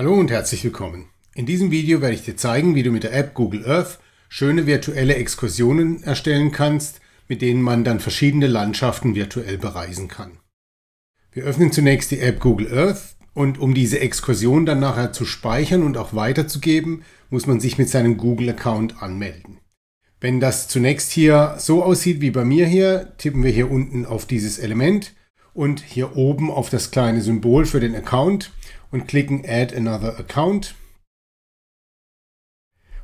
Hallo und herzlich willkommen. In diesem Video werde ich dir zeigen, wie du mit der App Google Earth schöne virtuelle Exkursionen erstellen kannst, mit denen man dann verschiedene Landschaften virtuell bereisen kann. Wir öffnen zunächst die App Google Earth und um diese Exkursion dann nachher zu speichern und auch weiterzugeben, muss man sich mit seinem Google-Account anmelden. Wenn das zunächst hier so aussieht wie bei mir hier, tippen wir hier unten auf dieses Element und hier oben auf das kleine Symbol für den Account und klicken Add Another Account.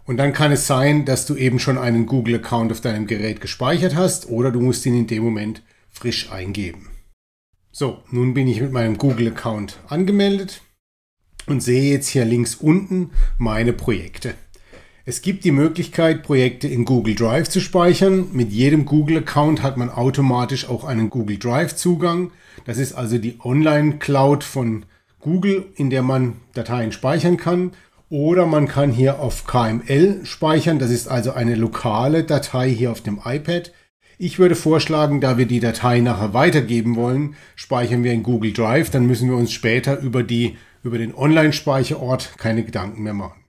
Und dann kann es sein, dass du eben schon einen Google-Account auf deinem Gerät gespeichert hast oder du musst ihn in dem Moment frisch eingeben. So, nun bin ich mit meinem Google-Account angemeldet und sehe jetzt hier links unten meine Projekte. Es gibt die Möglichkeit, Projekte in Google Drive zu speichern. Mit jedem Google-Account hat man automatisch auch einen Google Drive-Zugang. Das ist also die Online-Cloud von Google, in der man Dateien speichern kann. Oder man kann hier auf KML speichern. Das ist also eine lokale Datei hier auf dem iPad. Ich würde vorschlagen, da wir die Datei nachher weitergeben wollen, speichern wir in Google Drive. Dann müssen wir uns später über, die, über den Online-Speicherort keine Gedanken mehr machen.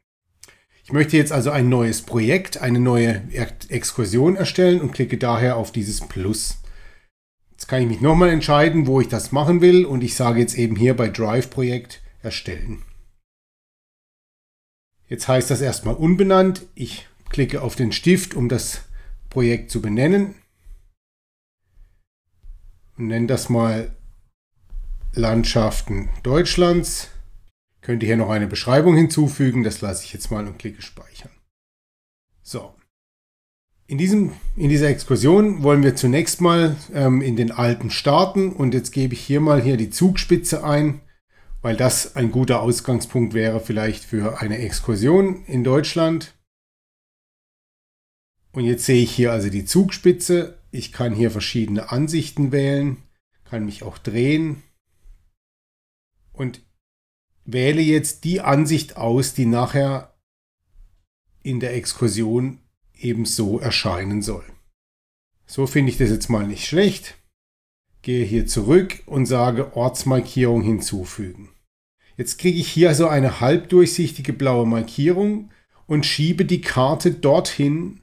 Ich möchte jetzt also ein neues Projekt, eine neue Exkursion erstellen und klicke daher auf dieses Plus. Jetzt kann ich mich nochmal entscheiden, wo ich das machen will und ich sage jetzt eben hier bei Drive Projekt erstellen. Jetzt heißt das erstmal unbenannt. Ich klicke auf den Stift, um das Projekt zu benennen und nenne das mal Landschaften Deutschlands. Könnte hier noch eine Beschreibung hinzufügen, das lasse ich jetzt mal und klicke Speichern. So, in, diesem, in dieser Exkursion wollen wir zunächst mal ähm, in den Alpen starten und jetzt gebe ich hier mal hier die Zugspitze ein, weil das ein guter Ausgangspunkt wäre vielleicht für eine Exkursion in Deutschland. Und jetzt sehe ich hier also die Zugspitze. Ich kann hier verschiedene Ansichten wählen, kann mich auch drehen und wähle jetzt die Ansicht aus, die nachher in der Exkursion eben so erscheinen soll. So finde ich das jetzt mal nicht schlecht. Gehe hier zurück und sage Ortsmarkierung hinzufügen. Jetzt kriege ich hier so eine halbdurchsichtige blaue Markierung und schiebe die Karte dorthin,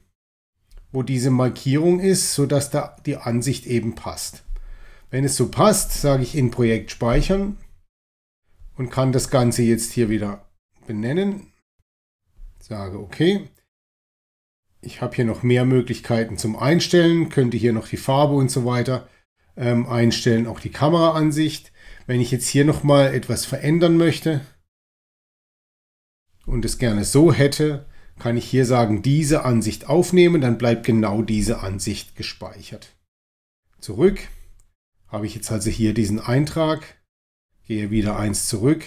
wo diese Markierung ist, sodass da die Ansicht eben passt. Wenn es so passt, sage ich in Projekt speichern und kann das Ganze jetzt hier wieder benennen. Sage OK. Ich habe hier noch mehr Möglichkeiten zum Einstellen, könnte hier noch die Farbe und so weiter ähm, einstellen, auch die Kameraansicht. Wenn ich jetzt hier nochmal etwas verändern möchte und es gerne so hätte, kann ich hier sagen, diese Ansicht aufnehmen, dann bleibt genau diese Ansicht gespeichert. Zurück habe ich jetzt also hier diesen Eintrag, gehe wieder eins zurück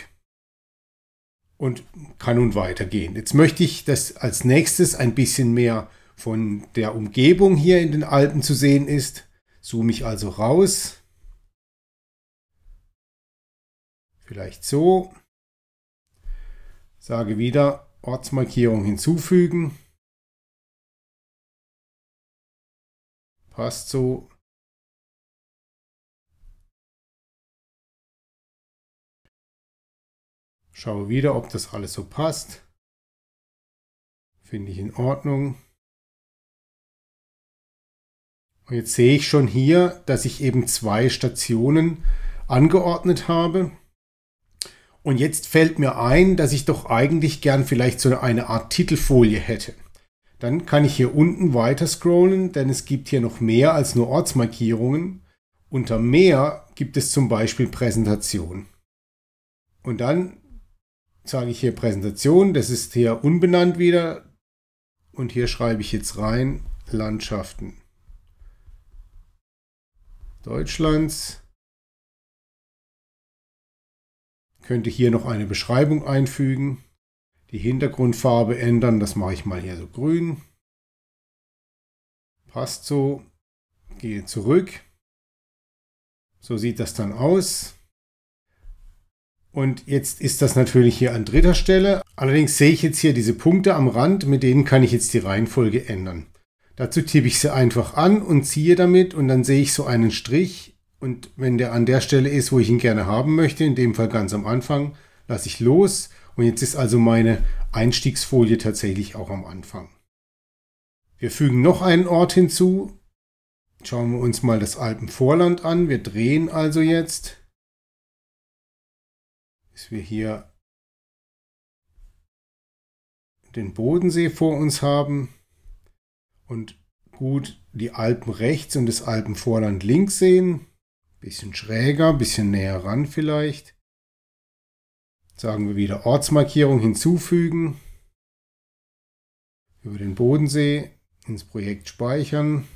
und kann nun weitergehen. Jetzt möchte ich, dass als nächstes ein bisschen mehr von der Umgebung hier in den Alpen zu sehen ist. Zoome ich also raus. Vielleicht so. Sage wieder Ortsmarkierung hinzufügen. Passt so. Schaue wieder, ob das alles so passt. Finde ich in Ordnung. Und jetzt sehe ich schon hier, dass ich eben zwei Stationen angeordnet habe. Und jetzt fällt mir ein, dass ich doch eigentlich gern vielleicht so eine Art Titelfolie hätte. Dann kann ich hier unten weiter scrollen, denn es gibt hier noch mehr als nur Ortsmarkierungen. Unter mehr gibt es zum Beispiel Präsentation. Und dann sage ich hier Präsentation, das ist hier unbenannt wieder. Und hier schreibe ich jetzt rein Landschaften Deutschlands. Könnte hier noch eine Beschreibung einfügen. Die Hintergrundfarbe ändern, das mache ich mal hier so grün. Passt so. Gehe zurück. So sieht das dann aus. Und jetzt ist das natürlich hier an dritter Stelle. Allerdings sehe ich jetzt hier diese Punkte am Rand, mit denen kann ich jetzt die Reihenfolge ändern. Dazu tippe ich sie einfach an und ziehe damit und dann sehe ich so einen Strich. Und wenn der an der Stelle ist, wo ich ihn gerne haben möchte, in dem Fall ganz am Anfang, lasse ich los Und jetzt ist also meine Einstiegsfolie tatsächlich auch am Anfang. Wir fügen noch einen Ort hinzu. Schauen wir uns mal das Alpenvorland an. Wir drehen also jetzt, bis wir hier den Bodensee vor uns haben und gut die Alpen rechts und das Alpenvorland links sehen. Bisschen schräger, bisschen näher ran vielleicht. Sagen wir wieder Ortsmarkierung hinzufügen. Über den Bodensee ins Projekt speichern.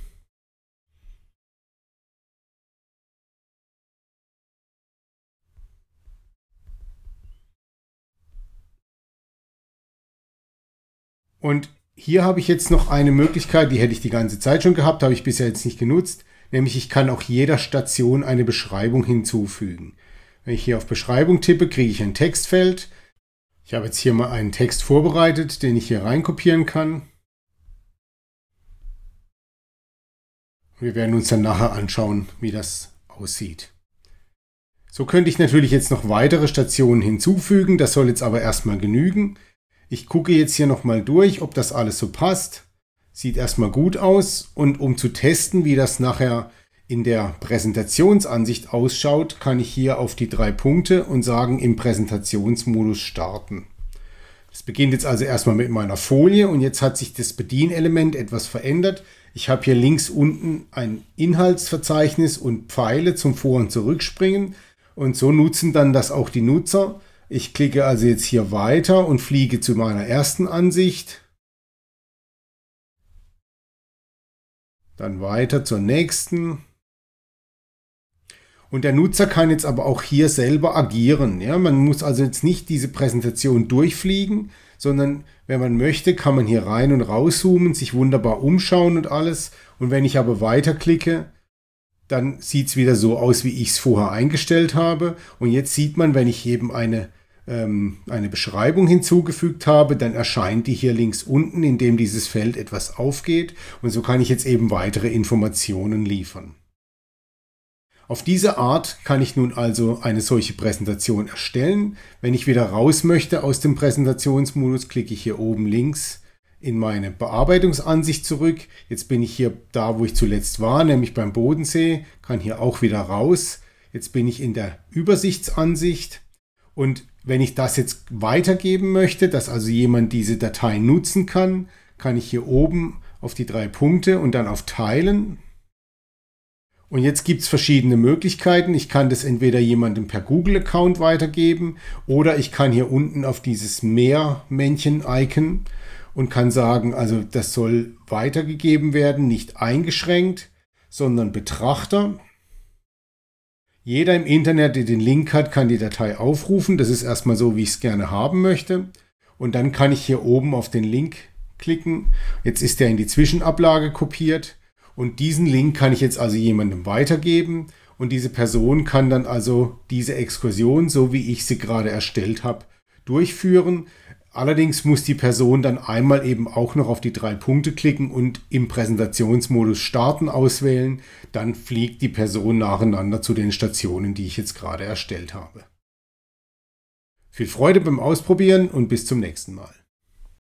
Und hier habe ich jetzt noch eine Möglichkeit, die hätte ich die ganze Zeit schon gehabt, habe ich bisher jetzt nicht genutzt, nämlich ich kann auch jeder Station eine Beschreibung hinzufügen. Wenn ich hier auf Beschreibung tippe, kriege ich ein Textfeld. Ich habe jetzt hier mal einen Text vorbereitet, den ich hier reinkopieren kann. Wir werden uns dann nachher anschauen, wie das aussieht. So könnte ich natürlich jetzt noch weitere Stationen hinzufügen, das soll jetzt aber erstmal genügen. Ich gucke jetzt hier nochmal durch, ob das alles so passt. Sieht erstmal gut aus und um zu testen, wie das nachher in der Präsentationsansicht ausschaut, kann ich hier auf die drei Punkte und sagen im Präsentationsmodus starten. Es beginnt jetzt also erstmal mit meiner Folie und jetzt hat sich das Bedienelement etwas verändert. Ich habe hier links unten ein Inhaltsverzeichnis und Pfeile zum Vor- und Zurückspringen und so nutzen dann das auch die Nutzer. Ich klicke also jetzt hier weiter und fliege zu meiner ersten Ansicht. Dann weiter zur nächsten. Und der Nutzer kann jetzt aber auch hier selber agieren. Ja? Man muss also jetzt nicht diese Präsentation durchfliegen, sondern wenn man möchte, kann man hier rein und rauszoomen, sich wunderbar umschauen und alles. Und wenn ich aber weiterklicke, dann sieht es wieder so aus, wie ich es vorher eingestellt habe. Und jetzt sieht man, wenn ich eben eine ähm, eine Beschreibung hinzugefügt habe, dann erscheint die hier links unten, indem dieses Feld etwas aufgeht und so kann ich jetzt eben weitere Informationen liefern. Auf diese Art kann ich nun also eine solche Präsentation erstellen. Wenn ich wieder raus möchte aus dem Präsentationsmodus, klicke ich hier oben links in meine Bearbeitungsansicht zurück. Jetzt bin ich hier da, wo ich zuletzt war, nämlich beim Bodensee, kann hier auch wieder raus. Jetzt bin ich in der Übersichtsansicht und wenn ich das jetzt weitergeben möchte, dass also jemand diese Datei nutzen kann, kann ich hier oben auf die drei Punkte und dann auf Teilen. Und jetzt gibt es verschiedene Möglichkeiten. Ich kann das entweder jemandem per Google-Account weitergeben oder ich kann hier unten auf dieses Mehr-Männchen-Icon und kann sagen, also das soll weitergegeben werden, nicht eingeschränkt, sondern Betrachter. Jeder im Internet, der den Link hat, kann die Datei aufrufen. Das ist erstmal so, wie ich es gerne haben möchte. Und dann kann ich hier oben auf den Link klicken. Jetzt ist der in die Zwischenablage kopiert. Und diesen Link kann ich jetzt also jemandem weitergeben. Und diese Person kann dann also diese Exkursion, so wie ich sie gerade erstellt habe, durchführen. Allerdings muss die Person dann einmal eben auch noch auf die drei Punkte klicken und im Präsentationsmodus Starten auswählen. Dann fliegt die Person nacheinander zu den Stationen, die ich jetzt gerade erstellt habe. Viel Freude beim Ausprobieren und bis zum nächsten Mal.